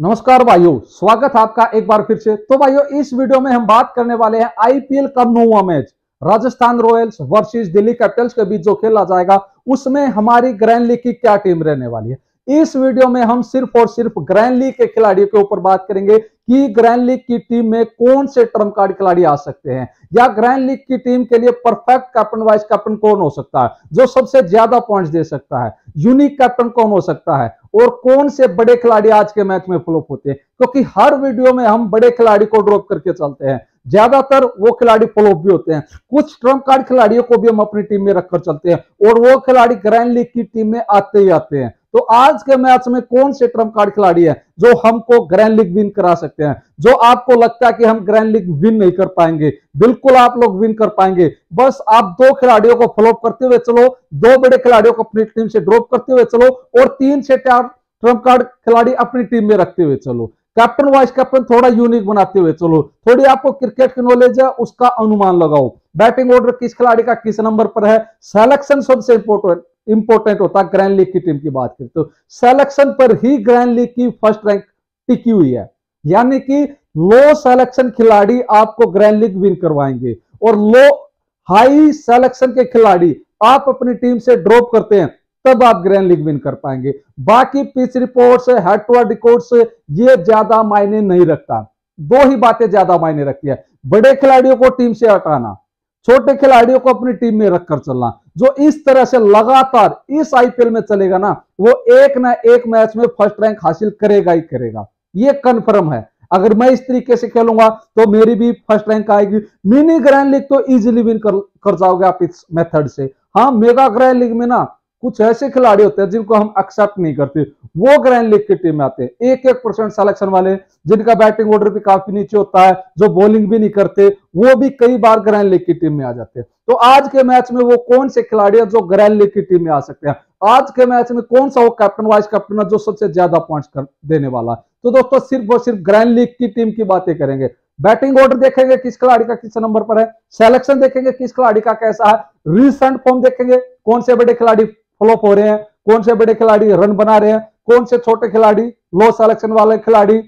नमस्कार भाइयों, स्वागत है आपका एक बार फिर से। तो भाइयों, इस वीडियो में हम बात करने वाले हैं आईपीएल का नोवा match. Rajasthan Royals versus Delhi Capitals के बीच जो खेला जाएगा, उसमें हमारी ग्रैंड लीग की क्या टीम रहने वाली है? इस वीडियो में हम सिर्फ़ और सिर्फ़ ग्रैंड लीग के खिलाड़ियों के ऊपर बात करेंगे। कि ग्रैंड लीग की टीम में कौन से ट्रंप कार्ड खिलाड़ी आ सकते हैं? या ग्रैंड लीग की टीम के लिए परफेक्ट कैप्टन वाइस कैप्टन कौन हो सकता है? जो सबसे ज़्यादा पॉइंट्स दे सकता है। यूनिक कैप्टन कौन हो सकता है? और कौन से बड़े खिलाड़ी आज के मैच में फ्लोप होते हैं? क्योंकि तो हर वीडियो में हम बड़े खिलाड़ी को ड्रॉप करके चलते हैं। ज़्यादातर वो खिलाड़ी फ्लॉप भी होते हैं। कुछ ट्रंप कार्ड खिलाड़ियों को भी हम अपनी टीम में रखकर चलते हैं। और वो खिलाड़ी ग्रैंड लीग की टीम में आते ही आते हैं। तो आज के मैच में कौन से ट्रंप कार्ड खिलाड़ी है जो हमको ग्रैंड लीग विन करा सकते हैं? जो आपको लगता है कि हम ग्रैंड लीग विन नहीं कर पाएँगे? बिल्कुल आप लोग विन कर पाएँगे। बस आप दो खिलाड़ियों को फ्लॉप करते हुए चलो, दो बड़े खिलाड़ियों को अपनी टीम से ड्रॉप करते हुए चलो, और तीन से चार ट्रंप कार्ड खिलाड़ी अपनी टीम में रखते हुए चलो। कैप्टन वाइस कैप्टन थोड़ा यूनिक बनाते हुए चलो। थोड़ी आपको क्रिकेट की नॉलेज है, उसका अनुमान लगाओ। बैटिंग ऑर्डर किस खिलाड़ी का किस नंबर पर है? सिलेक्शन सबसे इंपोर्टेंट इंपॉर्टेंट होता ग्रैंड लीग की टीम की बात करें तो सिलेक्शन पर ही ग्रैंड लीग की फ़र्स्ट रैंक टिकी हुई है। यानी कि लो सिलेक्शन खिलाड़ी आपको ग्रैंड लीग विन करवाएँगे और लो हाई सिलेक्शन के खिलाड़ी आप अपनी टीम से ड्रॉप करते हैं, तब आप ग्रैंड लीग विन कर पाएँगे। बाकी pitch reports head to head records ये ज़्यादा मायने नहीं रखता। दो ही बातें ज़्यादा मायने रखती है। बड़े खिलाड़ियों को टीम से हटाना छोटे खिलाड़ियों को अपनी टीम में रखकर चलना। जो इस तरह से लगातार इस आईपीएल में चलेगा ना वो एक ना एक मैच में फ़र्स्ट रैंक हासिल करेगा ही करेगा। ये कन्फर्म है। अगर मैं इस तरीके से खेलूँगा तो मेरी भी फ़र्स्ट रैंक आएगी। मिनी ग्रैंड लीग तो इजिली विन कर, कर जाओगे आप इस मेथड से। हाँ मेगा ग्रैंड लीग में ना कुछ ऐसे खिलाड़ी होते हैं जिनको हम एक्सेप्ट नहीं करते। वो ग्रैंड लीग की टीम में आते हैं। एक एक परसेंट सिलेक्शन वाले, जिनका बैटिंग ऑर्डर भी काफ़ी नीचे होता है, जो बॉलिंग भी नहीं करते, वो भी कई बार ग्रैंड लीग की टीम में आ जाते हैं। तो आज के मैच में वो कौन से खिलाड़ी हैं जो ग्रैंड लीग की टीम में आ सकते हैं? आज के मैच में कौन सा वो कैप्टन वाइस कैप्टन है जो सबसे ज़्यादा पॉइंट्स कर, देने वाला है? तो दोस्तों, सिर्फ़ और सिर्फ़ ग्रैंड लीग की टीम की बातें करेंगे। बैटिंग ऑर्डर देखेंगे किस खिलाड़ी का किस नंबर पर है। सिलेक्शन देखेंगे किस खिलाड़ी का कैसा है। रिसेंट फॉर्म देखेंगे कौन से बड़े खिलाड़ी फ्लॉप हो रहे हैं। कौन से बड़े खिलाड़ी रन बना रहे हैं? कौन से छोटे खिलाड़ी लो सिलेक्शन वाले खिलाड़ी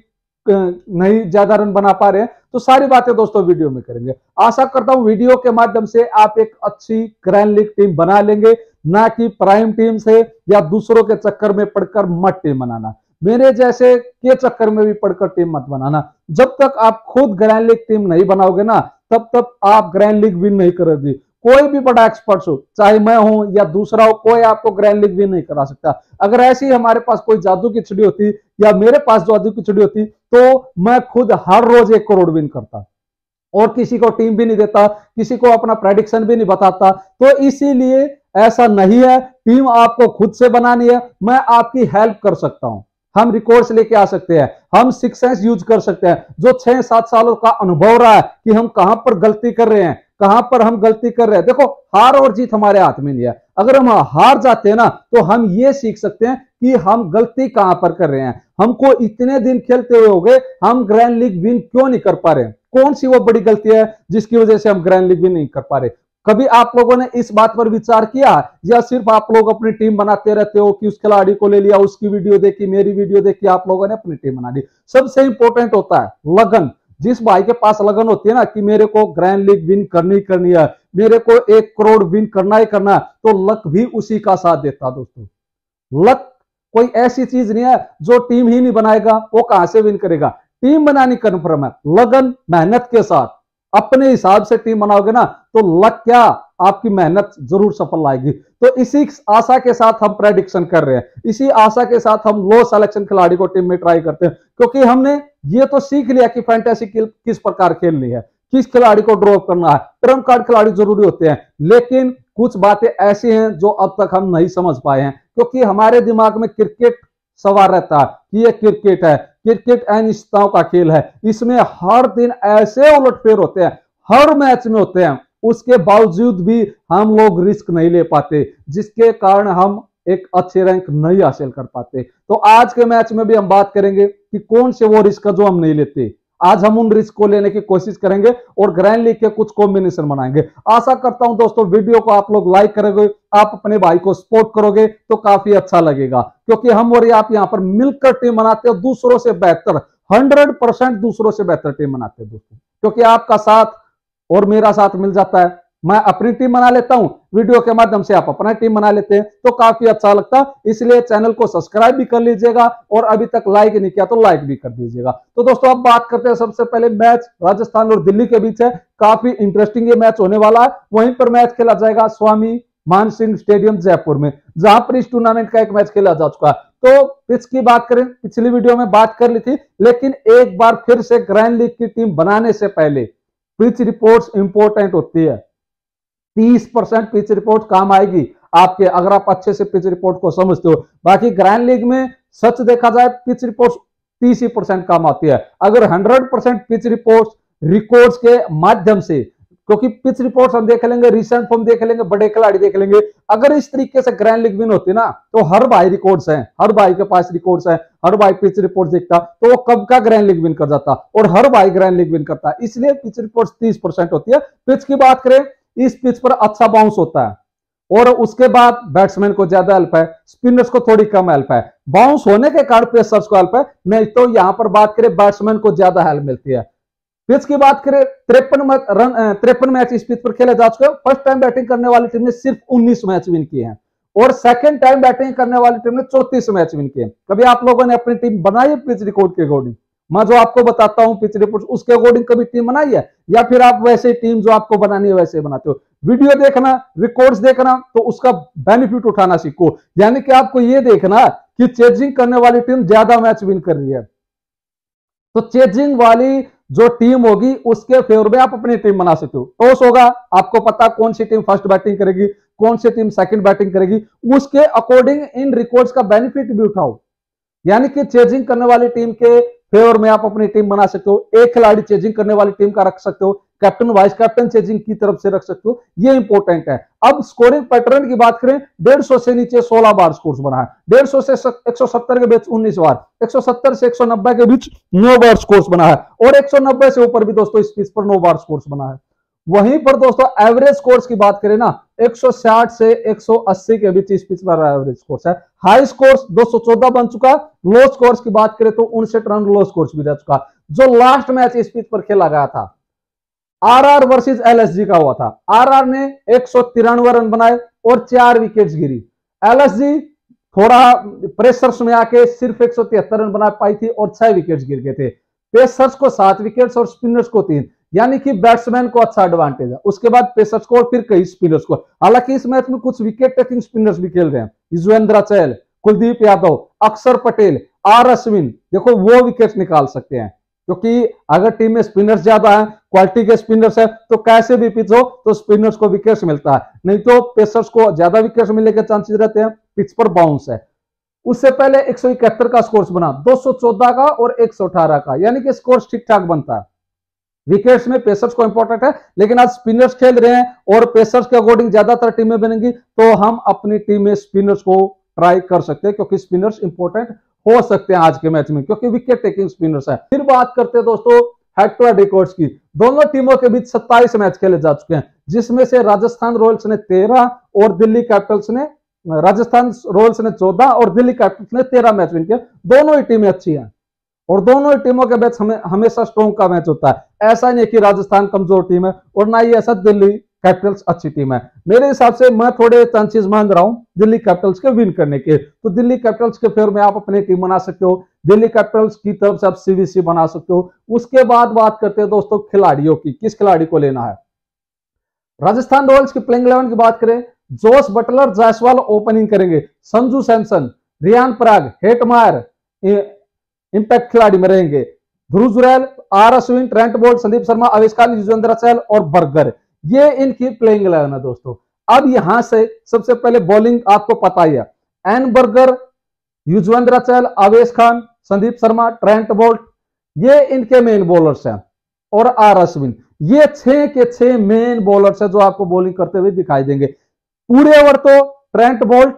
नहीं ज़्यादा रन बना पा रहे हैं? तो सारी बातें दोस्तों वीडियो में करेंगे। आशा करता हूँ वीडियो के माध्यम से आप एक अच्छी ग्रैंड लीग टीम बना लेंगे, ना कि प्राइम टीम से या दूसरों के चक्कर में पड़कर मत टीम बनाना। मेरे जैसे के चक्कर में भी पड़कर टीम मत बनाना। जब तक आप खुद ग्रैंड लीग टीम नहीं बनाओगे ना, तब तक आप ग्रैंड लीग विन नहीं करोगे। कोई भी बड़ा एक्सपर्ट हो, चाहे मैं हूँ या दूसरा हो, कोई आपको ग्रैंड लीग भी नहीं करा सकता। अगर ऐसी हमारे पास कोई जादू की चिड़ी होती या मेरे पास जादू की चिड़ी होती तो मैं खुद हर रोज एक करोड़ विन करता। और किसी को टीम भी नहीं देता, किसी को अपना प्रेडिक्शन भी नहीं बताता। तो इसीलिए ऐसा नहीं है टीम आपको खुद से बनानी है, मैं आपकी हेल्प कर सकता हूँ। हम रिकॉर्ड्स लेके आ सकते हैं, हम सिक्सेंस यूज़ कर सकते हैं। जो छह सात सालों का अनुभव रहा है कि हम कहाँ पर गलती कर रहे हैं कहाँ पर हम गलती कर रहे हैं? देखो, हार और जीत हमारे हाथ में नहीं है। अगर हम हार जाते हैं ना तो हम ये सीख सकते हैं कि हम गलती कहाँ पर कर रहे हैं। हमको इतने दिन खेलते हुए हो गए, हम ग्रैंड लीग विन क्यों नहीं कर पा रहे कौन सी वो बड़ी गलती है जिसकी वजह से हम ग्रैंड लीग विन नहीं कर पा रहे? कभी आप लोगों ने इस बात पर विचार किया? या सिर्फ़ आप लोग अपनी टीम बनाते रहते हो कि उस खिलाड़ी को ले लिया, उसकी वीडियो देखी, मेरी वीडियो देखी, आप लोगों ने अपनी टीम बना ली? सबसे इंपॉर्टेंट होता है, लगन। जिस भाई के पास लगन होती है ना कि मेरे को ग्रैंड लीग विन करनी करनी है, मेरे को एक करोड़ विन करना ही करना है तो लक भी उसी का साथ देता दोस्तों। लक कोई ऐसी चीज़ नहीं है जो टीम ही नहीं बनाएगा, वो कहाँ से विन करेगा? टीम बनानी कन्फर्म है। लगन मेहनत के साथ। अपने हिसाब से टीम बनाओगे ना तो लक क्या? आपकी मेहनत ज़रूर सफल आएगी। तो इसी आशा के साथ हम प्रेडिक्शन कर रहे हैं। इसी आशा के साथ हम लो सिलेक्शन खिलाड़ी को टीम में ट्राई करते हैं, क्योंकि हमने ये तो सीख लिया कि फैंटेसी किस प्रकार खेलनी है, किस खिलाड़ी को ड्रॉप करना है। ट्रंप कार्ड खिलाड़ी ज़रूरी होते हैं, लेकिन कुछ बातें ऐसी हैं जो अब तक हम नहीं समझ पाए हैं, क्योंकि हमारे दिमाग में क्रिकेट सवार रहता है कि ये क्रिकेट है क्रिकेट अनिश्चितताओं का खेल है। इसमें हर दिन ऐसे उलटफेर होते हैं, हर मैच में होते हैं, उसके बावजूद भी हम लोग रिस्क नहीं ले पाते, जिसके कारण हम एक अच्छे रैंक नहीं हासिल कर पाते। तो आज के मैच में भी हम बात करेंगे कि कौन से वो रिस्क जो हम नहीं लेते। आज हम उन रिस्क को लेने की कोशिश करेंगे और ग्रैंड लीग के कुछ कॉम्बिनेशन बनाएँगे। आशा करता हूँ दोस्तों वीडियो को आप लोग लाइक करोगे, आप अपने भाई को सपोर्ट करोगे तो काफ़ी अच्छा लगेगा। क्योंकि हम और आप यहाँ पर मिलकर टीम बनाते हैं, दूसरों से बेहतर। हंड्रेड परसेंट दूसरों से बेहतर टीम बनाते हैं दोस्तों। क्योंकि आपका साथ और मेरा साथ मिल जाता है। मैं अपनी टीम बना लेता हूँ वीडियो के माध्यम से आप अपना टीम बना लेते हैं तो काफ़ी अच्छा लगता। इसलिए चैनल को सब्सक्राइब भी कर लीजिएगा और अभी तक लाइक नहीं किया तो लाइक भी कर दीजिएगा। तो दोस्तों, अब बात करते हैं सबसे पहले मैच राजस्थान और दिल्ली के बीच है। काफ़ी इंटरेस्टिंग ये मैच होने वाला है। वहीं पर मैच खेला जाएगा स्वामी मान स्टेडियम जयपुर में, जहाँ पर इस टूर्नामेंट का एक मैच खेला जा चुका है। तो पिच की बात करें, पिछली वीडियो में बात कर ली थी, लेकिन एक बार फिर से ग्रैंड लीग की टीम बनाने से पहले पिच रिपोर्ट्स इंपोर्टेंट होती है। तीस परसेंट पिच रिपोर्ट काम आएगी। आपके अगर आप अच्छे से पिच रिपोर्ट को समझते हो। बाकी ग्रैंड लीग में सच देखा जाए पिच रिपोर्ट तीस परसेंट काम आती है। अगर hundred percent pitch report records के माध्यम से, क्योंकि पिच रिपोर्ट हम देख लेंगे रिसेंट फॉर्म देख लेंगे, बड़े खिलाड़ी देख लेंगे। अगर इस तरीके से ग्रैंड लीग विन होती ना तो हर भाई रिकॉर्ड्स हैं, हर भाई के पास रिकॉर्ड्स हैं, हर भाई पिच रिपोर्ट देखता तो वो कब का ग्रैंड लीग विन कर जाता? और हर भाई ग्रैंड लीग विन करता इसलिए पिच रिपोर्ट तीस होती है। पिच की बात करें इस पिच पर अच्छा बाउंस होता है। और उसके बाद बैट्समैन को ज़्यादा हेल्प है स्पिनर्स को थोड़ी कम हेल्प है। बाउंस होने के कारण पेसर्स को हेल्प है, नहीं तो यहाँ पर बात करें बैट्समैन को ज़्यादा हेल्प मिलती है। पिच की बात करें, तिरपन रन तिरपन मैच इस पिच पर खेले जा चुके हैं। फ़र्स्ट टाइम बैटिंग करने वाली टीम ने सिर्फ़ 19 मैच विन किए हैं। और सेकंड टाइम बैटिंग करने वाली टीम ने चौतीस मैच विन किए कभी आप लोगों ने अपनी टीम बनाई पिच रिकॉर्ड के अकॉर्डिंग मैं जो आपको बताता हूँ पिच रिपोर्ट उसके अकॉर्डिंग कभी टीम बनाई है? या फिर आप वैसे टीम जो आपको बनानी है, वैसे बनाते हो? वीडियो देखना रिकॉर्ड्स देखना तो उसका बेनिफिट उठाना सीखो। यानी कि आपको ये देखना कि चेजिंग करने वाली टीम ज़्यादा मैच विन कर रही है। तो चेजिंग वाली जो टीम होगी, उसके फेवर में आप अपनी टीम बना सकते हो। टॉस होगा, आपको पता कौन सी टीम फ़र्स्ट बैटिंग करेगी, कौन सी टीम सेकंड बैटिंग करेगी। उसके अकॉर्डिंग इन रिकॉर्ड्स का बेनिफिट भी उठाओ। यानी कि चेजिंग करने वाली टीम के फेवर में आप अपनी टीम बना सकते हो। एक खिलाड़ी चेंजिंग करने वाली टीम का रख सकते हो। कैप्टन वाइस कैप्टन चेजिंग की तरफ़ से रख सकते हो। ये इंपॉर्टेंट है। अब स्कोरिंग पैटर्न की बात करें, डेढ़ सौ से नीचे 16 बार स्कोर बना है। डेढ़ सौ से 170 के बीच 19 बार 170 से 190 के बीच नौ बार स्कोर बना है। और 190 से ऊपर भी दोस्तों इस पीस पर नौ बार स्कोर बना है। वहीं पर दोस्तों एवरेज स्कोर्स की बात करें ना 160 से 180 के बीच इस पिच पर एवरेज स्कोर्स है। हाई स्कोर्स 214 बन चुका लो स्कोर्स की बात करें तो उनसठ रन लो स्कोर्स भी रह चुका। जो लास्ट मैच इस पिच पर खेला गया था, आरआर वर्सेस एलएसजी का हुआ था। आरआर ने एक सौ तिरानवे रन बनाए और चार विकेट गिरी। एलएसजी थोड़ा प्रेशर्स में आके सिर्फ़ एक सौ तिहत्तर रन बना पाई थी और छह विकेट गिर गए थे। पेसर्स को सात विकेट्स और स्पिनर्स को तीन। यानी कि बैट्समैन को अच्छा एडवांटेज है। उसके बाद पेसर्स को और फिर कई स्पिनर्स को। हालाँकि इस मैच में कुछ विकेट टेकिंग स्पिनर्स भी खेल रहे हैं। युजवेंद्र चहल, कुलदीप यादव, अक्षर पटेल, आर अश्विन, देखो वो विकेट निकाल सकते हैं। क्योंकि अगर टीम में स्पिनर्स ज़्यादा है क्वालिटी के स्पिनर्स है तो कैसे भी पिच हो तो स्पिनर्स को विकेट्स मिलता है। नहीं तो पेसर्स को ज़्यादा विकेट्स मिलने के चांसेस रहते हैं पिच पर बाउंस है। उससे पहले एक सौ इकहत्तर का स्कोर्स बना 214 का और 118 का। यानी कि स्कोर्स ठीक ठाक बनता है। विकेट्स में पेसर्स को इंपॉर्टेंट है, लेकिन आज स्पिनर्स खेल रहे हैं और पेसर्स के अकॉर्डिंग ज़्यादातर टीमें बनेंगी तो हम अपनी टीम में स्पिनर्स को ट्राई कर सकते हैं, क्योंकि स्पिनर्स इंपॉर्टेंट हो सकते हैं आज के मैच में, क्योंकि विकेट टेकिंग स्पिनर्स है। फिर बात करते हैं दोस्तों हेड टू हेड रिकॉर्ड्स की। दोनों टीमों के बीच 27 मैच खेले जा चुके हैं, जिसमें से राजस्थान रॉयल्स ने 13 और दिल्ली कैपिटल्स ने, राजस्थान रॉयल्स ने 14 और दिल्ली कैपिटल्स ने 13 मैच विन किया दोनों ही टीमें अच्छी हैं, और दोनों ही टीमों के मैच हमें, हमेशा स्ट्रॉन्ग का मैच होता है। ऐसा नहीं कि राजस्थान कमज़ोर टीम है और ना ही ऐसा दिल्ली कैपिटल्स अच्छी टीम है। मेरे हिसाब से मैं थोड़े चांसेस मान रहा हूँ दिल्ली कैपिटल्स के विन करने के। तो दिल्ली कैपिटल्स के फेवर में आप अपनी टीम बना सकते हो। दिल्ली कैपिटल्स की तरफ़ से आप सीवीसी बना सकते हो। उसके बाद बात करते हैं दोस्तों खिलाड़ियों की, किस खिलाड़ी को लेना है। राजस्थान रॉयल्स की प्लेइंग इलेवन की बात करें जोस बटलर, जायसवाल ओपनिंग करेंगे। संजू सैमसन, रियान पराग, हेटमायर इंपैक्ट खिलाड़ी में रहेंगे। Dhruv Jurel R Ashwin Trent Boult, Sandeep Sharma आविष्कार युजवेंद्र चहल और बर्गर। ये इनकी प्लेइंग इलेवन है दोस्तों। अब यहाँ से सबसे पहले बॉलिंग आपको पता ही है। N Burger Yuzvendra Chahal Avesh Khan, Sandeep Sharma, Trent Boult, ये इनके मेन बॉलर्स हैं और आर अश्विन ये छह के छह मेन बॉलर्स है जो आपको बॉलिंग करते हुए दिखाई देंगे। पूरे ओवर तो ट्रेंट बोल्ट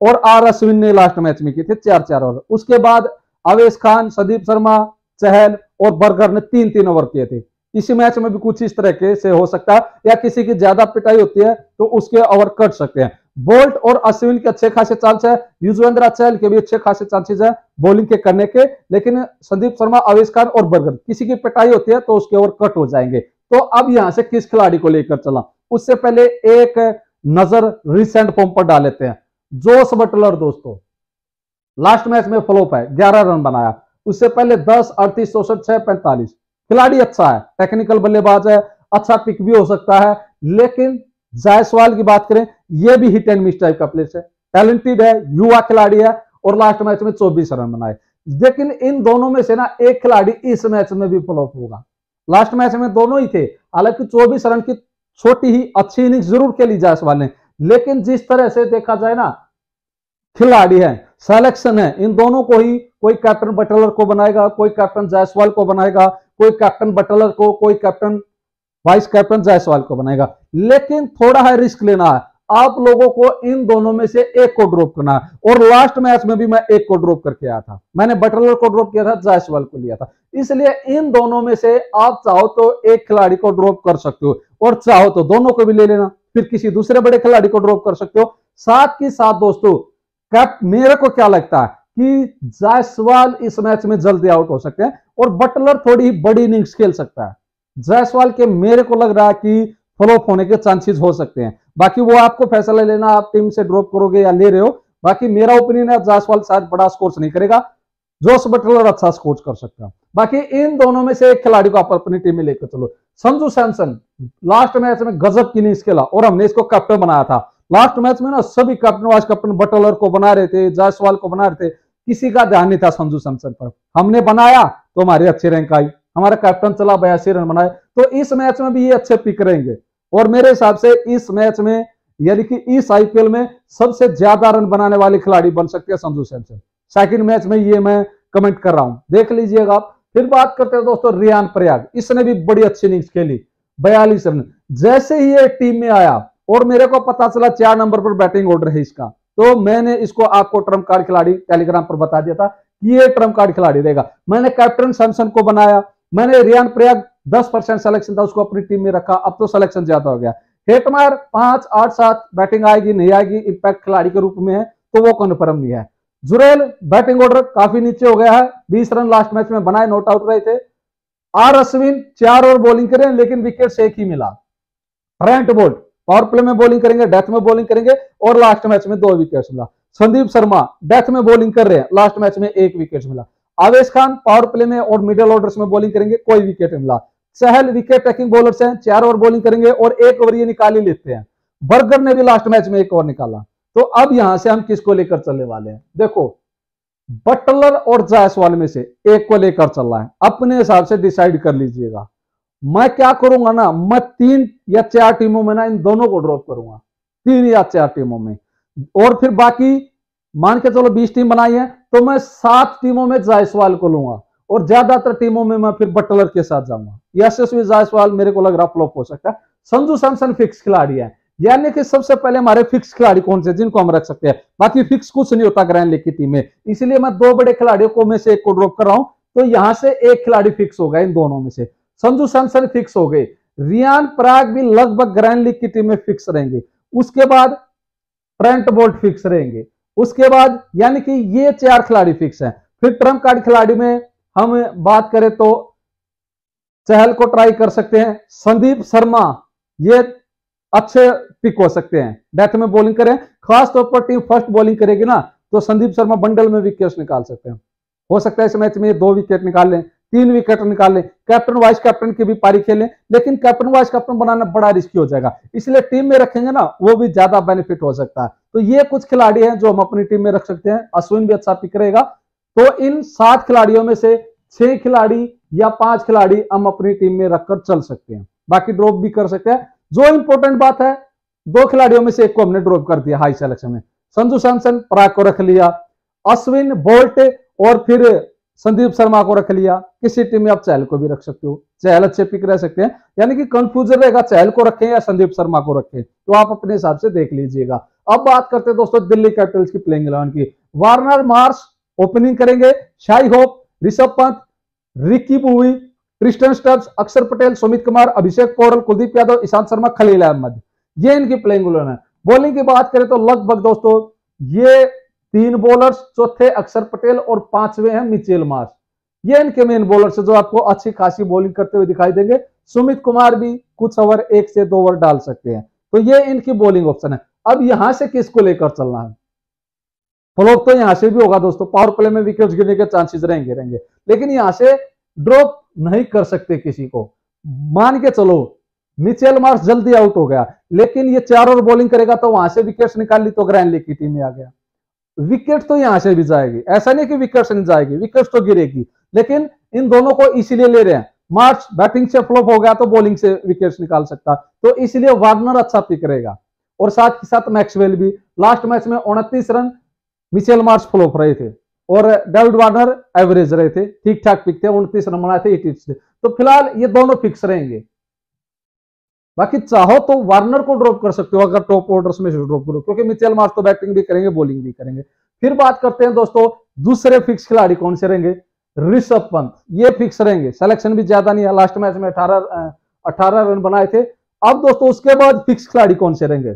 और आर अश्विन ने लास्ट मैच में किए थे चार चार ओवर। उसके बाद आवेश खान, संदीप शर्मा चहल और बर्गर ने तीन तीन ओवर किए थे। इसी मैच में भी कुछ इस तरह के से हो सकता है या किसी की ज़्यादा पिटाई होती है तो उसके ओवर कट सकते हैं। बोल्ट और अश्विन के अच्छे खासे चांस है। युजवेंद्र चहल के भी अच्छे खासे चांसेस है बॉलिंग के करने के। लेकिन संदीप शर्मा अवेश खान और बर्गर, किसी की पिटाई होती है तो उसके ओवर कट हो जाएँगे। तो अब यहाँ से किस खिलाड़ी को लेकर चला? उससे पहले एक नज़र रिसेंट फॉर्म पर डाल लेते हैं। जोस बटलर दोस्तों, लास्ट मैच में फ्लोप है, ग्यारह रन बनाया। उससे पहले दस, अड़तीस, चौसठ, छह, पैंतालीस। खिलाड़ी अच्छा है टेक्निकल बल्लेबाज है अच्छा पिक भी हो सकता है, लेकिन जायसवाल की बात करें यह भी हिट एंड मिस टाइप का प्लेस है। टैलेंटेड है, युवा खिलाड़ी है, और लास्ट मैच में 24 रन बनाए। लेकिन इन दोनों में से ना एक खिलाड़ी इस मैच में भी फ्लॉप होगा। लास्ट मैच में दोनों ही थे, हालाँकि 24 रन की छोटी ही अच्छी इनिंग्स ज़रूर खेली जायसवाल ने। लेकिन जिस तरह से देखा जाए ना खिलाड़ी है सिलेक्शन है। इन दोनों को ही कोई कैप्टन बटलर को बनाएगा, कोई कैप्टन जायसवाल को बनाएगा, कोई कैप्टन बटलर को, कोई कैप्टन वाइस कैप्टन जायसवाल को बनाएगा। लेकिन थोड़ा है रिस्क लेना है। आप लोगों को इन दोनों में से एक को ड्रॉप करना है। और लास्ट मैच में भी मैं एक को ड्रॉप करके आया था। मैंने बटलर को ड्रॉप किया था, जायसवाल को लिया था। इसलिए इन दोनों में से आप चाहो तो एक खिलाड़ी को ड्रॉप कर सकते हो और चाहो तो दोनों को भी ले लेना। फिर किसी दूसरे बड़े खिलाड़ी को ड्रॉप कर सकते हो। साथ के साथ दोस्तों कैप मेरे को क्या लगता है कि जायसवाल इस मैच में जल्दी आउट हो सकते हैं और बटलर थोड़ी बड़ी इनिंग्स खेल सकता है। जायसवाल के मेरे को लग रहा है कि फ्लॉप होने के चांसेस हो सकते हैं। बाकी वो आपको फैसला लेना, आप टीम से ड्रॉप करोगे या ले रहे हो। बाकी मेरा ओपिनियन है जायसवाल शायद बड़ा स्कोर नहीं करेगा। जोश बटलर अच्छा स्कोर कर सकता है। बाकी इन दोनों में से एक खिलाड़ी को आप अपनी टीम में लेकर चलो। संजू सैमसन लास्ट मैच में गजब की इनिंग्स खेला और हमने इसको कैप्टन बनाया था। लास्ट मैच में ना सभी कैप्टन वाइस कैप्टन बटलर को बना रहे थे जायसवाल को बना रहे थे। किसी का ध्यान नहीं था संजू सैमसन पर। हमने बनाया तो हमारी अच्छी रैंक आई। हमारा कैप्टन चला बयासी रन बनाए तो इस मैच में भी ये अच्छे पिक रहेंगे। और मेरे हिसाब से इस मैच में, यानी कि इस आईपीएल में सबसे ज़्यादा रन बनाने वाले खिलाड़ी बन सकते हैं संजू सैमसन। सेकंड मैच में ये मैं कमेंट कर रहा हूँ। देख लीजिएगा आप। फिर बात करते हैं दोस्तों रियान प्रयाग। इसने भी बड़ी अच्छी इनिंग्स खेली। बयालीस रन। जैसे ही ये टीम में आया और मेरे को पता चला चार नंबर पर बैटिंग ऑर्डर है इसका। तो मैंने इसको आपको ट्रंप कार्ड खिलाड़ी टेलीग्राम पर बता दिया था कि ये ट्रंप कार्ड खिलाड़ी देगा मैंने कैप्टन सैमसन को बनाया। मैंने रियान प्रयाग दस परसेंट सिलेक्शन था, उसको अपनी टीम में रखा। अब तो सिलेक्शन ज़्यादा हो गया। हेटमायर पाँच, आठ, सात बैटिंग आएगी, नहीं आएगी इंपैक्ट खिलाड़ी के रूप में है तो वो कन्फर्म नहीं है। जुरेल बैटिंग ऑर्डर काफ़ी नीचे हो गया है। बीस रन लास्ट मैच में बनाए नोट आउट रहे थे। आर अश्विन चार ओवर बॉलिंग करें, लेकिन विकेट से एक ही मिला। ट्रेंट बोल्ट पावर प्ले में बॉलिंग करेंगे डेथ में बॉलिंग करेंगे और लास्ट मैच में दो विकेट मिला। संदीप शर्मा डेथ में बॉलिंग कर रहे हैं लास्ट मैच में एक विकेट मिला। आवेश खान पावर प्ले में और मिडिल ऑर्डर्स में बॉलिंग करेंगे, कोई विकेट मिला। सहल विकेट टेकिंग बॉलर्स हैं, चार ओवर बॉलिंग करेंगे और एक ओवर ये निकाल ही लेते हैं। बर्गर ने भी लास्ट मैच में एक ओवर निकाला। तो अब यहाँ से हम किसको लेकर चलने वाले हैं? देखो बटलर और जायसवाल में से एक को लेकर चल रहा है। अपने हिसाब से डिसाइड कर लीजिएगा। मैं क्या करूँगा ना, मैं तीन या चार टीमों में ना इन दोनों को ड्रॉप करूँगा। तीन या चार टीमों में। और फिर बाकी, मान के चलो बीस टीम बनाई है तो मैं सात टीमों में जायसवाल को लूँगा। और ज़्यादातर टीमों में मैं फिर बटलर के साथ जाऊँगा। यशस्वी जायसवाल मेरे को लग रहा फ्लॉप हो सकता है। संजू सैमसन फिक्स खिलाड़ी है। यानी कि सबसे पहले हमारे फिक्स खिलाड़ी कौन से, जिनको हम रख सकते हैं। बाकी फिक्स कुछ नहीं होता ग्रैंड लीग की टीम में। इसलिए मैं दो बड़े खिलाड़ियों को में से एक को ड्रॉप कर रहा हूँ। तो यहाँ से एक खिलाड़ी फिक्स होगा इन दोनों में से। संजू सैमसन फिक्स हो गए। रियान पराग भी लगभग ग्रैंड लीग की टीम में फिक्स रहेंगे। उसके बाद ट्रेंट बोल्ट फिक्स रहेंगे। उसके बाद यानी कि ये चार खिलाड़ी फिक्स हैं। फिर ट्रंप कार्ड खिलाड़ी में हम बात करें तो चहल को ट्राई कर सकते हैं। संदीप शर्मा, ये अच्छे पिक हो सकते हैं। डेथ में बॉलिंग करें। खास तौर पर टीम फ़र्स्ट बॉलिंग करेगी ना तो संदीप शर्मा बंडल में विकेट निकाल सकते हैं। हो सकता है इस मैच में दो विकेट निकाल लें। तीन विकेट निकाल। कैप्टन वाइस कैप्टन की भी पारी खेलें, लेकिन कैप्टन वाइस कैप्टन बनाना बड़ा रिस्की हो जाएगा। इसलिए टीम में रखेंगे ना, वो भी ज़्यादा बेनिफिट हो सकता है। तो ये कुछ खिलाड़ी हैं जो हम अपनी टीम में रख सकते हैं। अश्विन भी अच्छा पिक रहेगा तो इन सात खिलाड़ियों में से छह खिलाड़ी या पाँच खिलाड़ी हम अपनी टीम में रखकर चल सकते हैं। बाकी ड्रॉप भी कर सकते हैं। जो इंपॉर्टेंट बात है, दो खिलाड़ियों में से एक को हमने ड्रॉप कर दिया हाई सिलेक्शन में। संजू सैमसन, पराग को रख लिया। अश्विन, बोल्ट और फिर संदीप शर्मा को रख लिया। किसी टीम में आप चहल को भी रख सकते हो। चहल अच्छे पिक रह सकते हैं। यानी कि कंफ्यूजन रहेगा, चहल को रखें या संदीप शर्मा को रखें तो आप अपने हिसाब से देख लीजिएगा। अब बात करते हैं दोस्तों दिल्ली कैपिटल्स की प्लेइंग इलेवन की। वार्नर मार्स ओपनिंग करेंगे। Shai Hope, Rishabh Pant Ricky Bhui Tristan Stubbs Axar Patel, Sumit Kumar, अभिषेक पोरल कुलदीप यादव, ईशांत शर्मा, खलील अहमद। ये इनकी प्लेइंग इलेवन है। बॉलिंग की बात करें तो लगभग दोस्तों ये तीन बॉलर्स चौथे अक्षर पटेल और पांचवे हैं मिचेल मार्स ये इनके मेन बॉलर्स जो आपको अच्छी खासी बॉलिंग करते हुए दिखाई देंगे। सुमित कुमार भी कुछ ओवर एक से दो ओवर डाल सकते हैं। तो ये इनकी बॉलिंग ऑप्शन है। अब यहाँ से किसको लेकर चलना है? फ्लॉप तो यहाँ से भी होगा दोस्तों। पावर प्ले में विकेट गिरने के चांसेस रहेंगे रहेंगे। लेकिन यहाँ से ड्रॉप नहीं कर सकते किसी को। मान के चलो, मिचेल मार्स जल्दी आउट हो गया। लेकिन ये चार ओवर बॉलिंग करेगा तो वहाँ से विकेट्स निकाल ली तो ग्रैंड लीग की टीम में आ गया। विकेट तो यहाँ से भी जाएगी। ऐसा नहीं कि विकेट से नहीं जाएगी, विकेट तो गिरेगी। लेकिन इन दोनों को इसीलिए ले रहे हैं। मार्च बैटिंग से फ्लॉप हो गया तो बॉलिंग से विकेट निकाल सकता। तो इसलिए वार्नर अच्छा पिक रहेगा और साथ ही साथ मैक्सवेल भी। लास्ट मैच में उनतीस रन मिचेल मार्च फ्लॉप रहे थे। और डेविड वार्नर एवरेज रहे थे। ठीक ठाक पिक थे, उनतीस रन बनाए थे थे। तो फ़िलहाल ये दोनों फिक्स रहेंगे। बाकी चाहो तो वार्नर को ड्रॉप कर सकते हो, अगर टॉप ऑर्डर्स में ड्रॉप करो, क्योंकि मिचेल मार्च तो बैटिंग भी करेंगे बॉलिंग भी करेंगे। फिर बात करते हैं दोस्तों, दूसरे फिक्स खिलाड़ी कौन से रहेंगे? ऋषभ पंत, ये फिक्स रहेंगे। सिलेक्शन भी ज़्यादा नहीं है लास्ट मैच में अठारह अठारह रन बनाए थे। अब दोस्तों, उसके बाद फिक्स खिलाड़ी कौन से रहेंगे?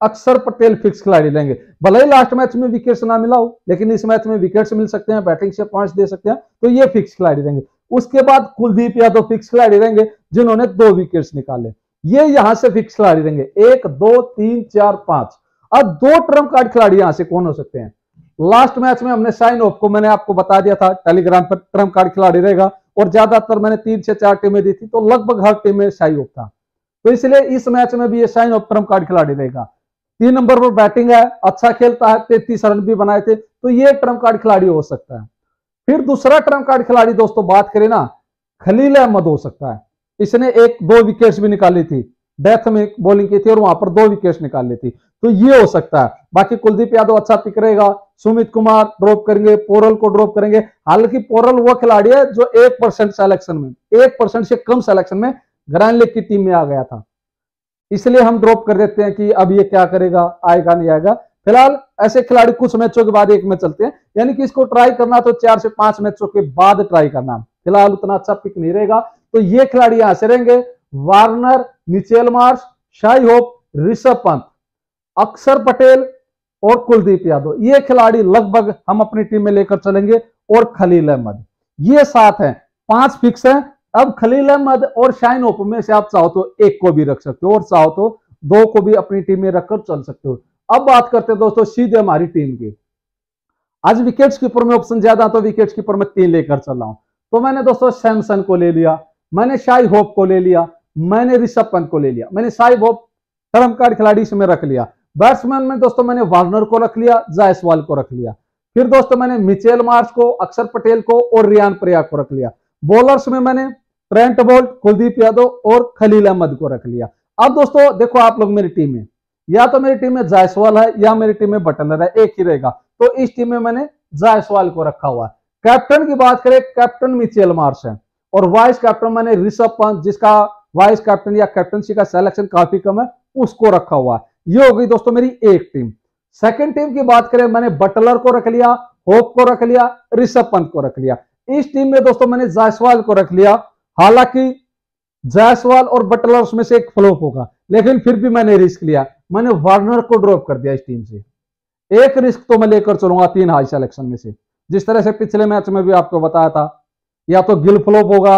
अक्षर पटेल फिक्स खिलाड़ी रहेंगे भले ही लास्ट मैच में विकेट्स ना मिला हो, लेकिन इस मैच में विकेट्स मिल सकते हैं बैटिंग से पॉइंट्स दे सकते हैं तो ये फिक्स खिलाड़ी रहेंगे। उसके बाद कुलदीप यादव फिक्स खिलाड़ी रहेंगे, जिन्होंने दो विकेट्स निकाले। ये यहाँ से फिक्स खिलाड़ी रहेंगे एक, दो, तीन, चार, पाँच। अब दो ट्रंप कार्ड खिलाड़ी यहाँ से कौन हो सकते हैं? लास्ट मैच में हमने साइन ऑफ़ को मैंने आपको बता दिया था टेलीग्राम पर ट्रंप कार्ड खिलाड़ी रहेगा, और ज़्यादातर मैंने तीन से चार टीमें दी थी तो लगभग हर टीम में साइन ऑफ़ था। तो इसलिए इस मैच में भी ये साइन ऑफ़ ट्रंप कार्ड खिलाड़ी रहेगा। तीन नंबर पर बैटिंग है अच्छा खेलता है, तैतीस रन भी बनाए थे तो ये ट्रंप कार्ड खिलाड़ी हो सकता है। फिर दूसरा ट्रंप कार्ड खिलाड़ी दोस्तों, बात करें ना, खलील अहमद हो सकता है। इसने एक, दो विकेट्स भी निकाली थी। डेथ में बॉलिंग की थी और वहाँ पर दो विकेट्स निकाल ली थी। तो ये हो सकता है। बाकी कुलदीप यादव अच्छा पिक रहेगा। सुमित कुमार ड्रॉप करेंगे, पोरल को ड्रॉप करेंगे। हालाँकि पोरल वो खिलाड़ी है जो एक परसेंट सिलेक्शन में, एक परसेंट से कम सिलेक्शन में ग्रैंड लीग की टीम में आ गया था। इसलिए हम ड्रॉप कर देते हैं कि अब ये क्या करेगा, आएगा नहीं आएगा। फ़िलहाल ऐसे खिलाड़ी कुछ मैचों के बाद एक में चलते हैं। यानी कि इसको ट्राई करना तो चार से पाँच मैचों के बाद ट्राई करना। फ़िलहाल उतना अच्छा पिक नहीं रहेगा। तो ये खिलाड़ी यहाँ से रहेंगे। Warner, Mitchell Marsh, Shai Hope, Rishabh Pant Axar Patel और कुलदीप यादव। ये खिलाड़ी लगभग हम अपनी टीम में लेकर चलेंगे और खलील अहमद। ये सात हैं, पाँच फिक्स हैं। अब खलील अहमद और शाइन ओप में से आप चाहो तो एक को भी रख सकते हो और चाहो तो दो को भी अपनी टीम में रखकर चल सकते हो। अब बात करते हैं दोस्तों सीधे हमारी टीम की। आज विकेट्स कीपर में ऑप्शन ज़्यादा तो विकेट कीपर में तीन लेकर चल रहा हूँ। तो मैंने दोस्तों सैमसन को ले लिया। मैंने शाही होप को ले लिया, मैंने ऋषभ पंत को ले लिया, मैंने शाही होप टर्म कार्ड खिलाड़ी इसमें रख लिया। बैट्समैन में दोस्तों मैंने वार्नर को रख लिया, जायसवाल को रख लिया। फिर दोस्तों मैंने मिचेल मार्च को, अक्षर पटेल को और रियान प्रयाग को रख लिया। बॉलर्स में मैंने ट्रेंट बोल्ट, कुलदीप यादव और खलील अहमद को रख लिया। अब दोस्तों देखो आप लोग मेरी टीम में, या तो मेरी टीम में जायसवाल है, या मेरी टीम में बटलर है, एक ही रहेगा। तो इस टीम में मैंने जायसवाल को रखा हुआ है। कैप्टन की बात करें, कैप्टन मिचेल मार्च है। और वाइस कैप्टन मैंने ऋषभ पंत, जिसका वाइस कैप्टन या कैप्टनसी का सिलेक्शन काफ़ी कम है, उसको रखा हुआ है। ये हो गई दोस्तों मेरी एक टीम सेकंड टीम की बात करें, मैंने बटलर को रख लिया होप को रख लिया ऋषभ पंत को रख लिया। इस टीम में दोस्तों मैंने जायसवाल को रख लिया। हालाँकि जायसवाल और बटलर उसमें से एक फ्लोप होगा, लेकिन फिर भी मैंने रिस्क लिया। मैंने वार्नर को ड्रॉप कर दिया इस टीम से। एक रिस्क तो मैं लेकर चलूँगा तीन हाई सिलेक्शन में से। जिस तरह से पिछले मैच में भी आपको बताया था या तो गिल फ्लोप होगा,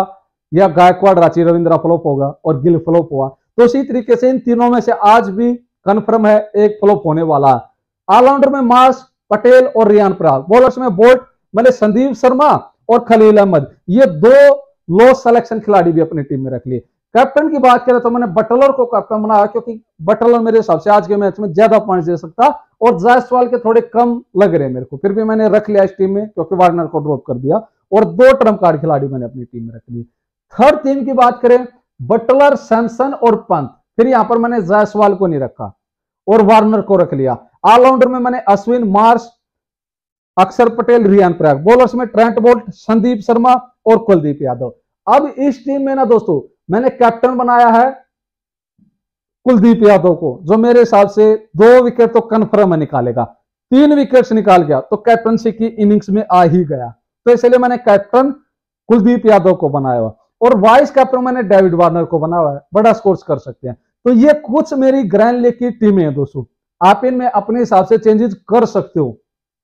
या गायकवाड़ रांची रविंद्रा फ्लोप होगा और गिल फ्लोप हुआ। तो इसी तरीके से इन तीनों में से आज भी कन्फर्म है, एक फ्लोप होने वाला है। ऑलराउंडर में मार्स, पटेल और रियान प्राग बॉलर्स में बोल्ट, मैंने संदीप शर्मा और खलील अहमद। ये दो लो सिलेक्शन खिलाड़ी भी अपनी टीम में रख लिए। कैप्टन की बात करें तो मैंने बटलर को कैप्टन बनाया क्योंकि बटलर मेरे हिसाब से आज के मैच में ज़्यादा पॉइंट दे सकता और जायसवाल के थोड़े कम लग रहे मेरे को। फिर भी मैंने रख लिया इस टीम में क्योंकि वार्नर को ड्रॉप कर दिया और दो टर्म कार्ड खिलाड़ी मैंने अपनी टीम में रख ली थर्ड टीम की बात करें, बटलर सैमसन और पंत फिर यहाँ पर मैंने जायसवाल को नहीं रखा और वार्नर को रख लिया। ऑलराउंडर में मैंने अश्विन मार्स अक्षर पटेल, रियान प्रयाग। बॉलर्स में ट्रेंट बोल्ट संदीप शर्मा और कुलदीप यादव। अब इस टीम में ना दोस्तों मैंने कैप्टन बनाया है कुलदीप यादव को, जो मेरे हिसाब से दो विकेट तो कन्फर्म है निकालेगा। तीन विकेट्स निकाल गया तो कैप्टनसी की इनिंग्स में आ ही गया। तो इसलिए मैंने कैप्टन कुलदीप यादव को बनाया हुआ। और वाइस कैप्टन मैंने डेविड वार्नर को बना हुआ है। बड़ा स्कोर कर सकते हैं। तो ये कुछ मेरी ग्रैंड लीग की टीमें हैं दोस्तों। आप इनमें अपने हिसाब से चेंजेस कर सकते हो।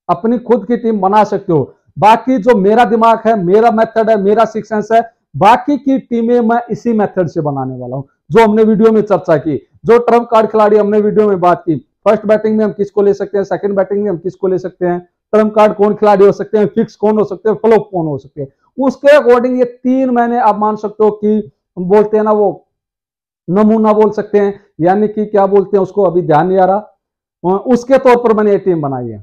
अपनी खुद की टीम बना सकते हो। बाकी जो मेरा दिमाग है, मेरा मेथड है, मेरा सिक्सेंस है बाकी की टीमें मैं इसी मेथड से बनाने वाला हूँ। जो हमने वीडियो में चर्चा की, जो ट्रंप कार्ड खिलाड़ी हमने वीडियो में बात की, फ़र्स्ट बैटिंग में हम किसको ले सकते हैं, सेकंड बैटिंग में हम किसको ले सकते हैं, ट्रंप कार्ड कौन खिलाड़ी हो सकते हैं, फिक्स कौन हो सकते हैं, फ्लोप कौन हो सकते हैं, उसके अकॉर्डिंग ये तीन मैंने आप मान सकते हो कि बोलते हैं ना वो नमूना बोल सकते हैं, यानी कि क्या बोलते हैं उसको, अभी ध्यान नहीं आ रहा। उसके तौर पर मैंने ये टीम बनाई है।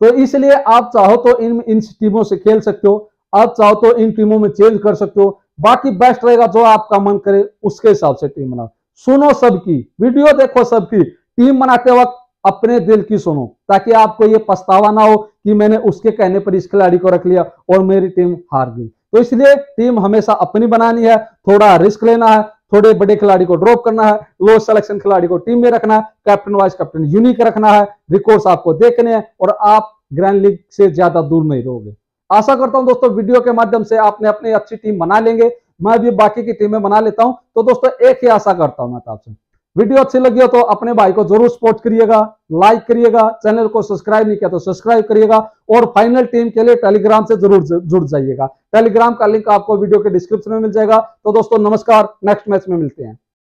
तो इसलिए आप चाहो तो इन इन टीमों से खेल सकते हो, आप चाहो तो इन टीमों में चेंज कर सकते हो बाकी बेस्ट रहेगा जो आपका मन करे, उसके हिसाब से टीम बनाओ। सुनो सबकी वीडियो देखो सबकी। टीम बनाते वक्त अपने दिल की सुनो, ताकि आपको ये पछतावा ना हो कि मैंने उसके कहने पर इस खिलाड़ी को रख लिया और मेरी टीम हार गई। तो इसलिए टीम हमेशा अपनी बनानी है, थोड़ा रिस्क लेना है, थोड़े बड़े खिलाड़ी को ड्रॉप करना है लो सिलेक्शन खिलाड़ी को टीम में रखना है कैप्टन वाइस कैप्टन यूनिक रखना है रिकॉर्ड्स आपको देखने हैं और आप ग्रैंड लीग से ज़्यादा दूर नहीं रहोगे। आशा करता हूँ दोस्तों वीडियो के माध्यम से आपने अपनी अच्छी टीम बना लेंगे। मैं भी बाकी की टीमें बना लेता हूँ। तो दोस्तों एक ही आशा करता हूँ मैं आपसे। वीडियो अच्छी लगी हो तो अपने भाई को ज़रूर सपोर्ट करिएगा लाइक करिएगा चैनल को सब्सक्राइब नहीं किया तो सब्सक्राइब करिएगा और फाइनल टीम के लिए टेलीग्राम से ज़रूर जुड़ जाइएगा। टेलीग्राम का लिंक आपको वीडियो के डिस्क्रिप्शन में मिल जाएगा। तो दोस्तों नमस्कार नेक्स्ट मैच में मिलते हैं।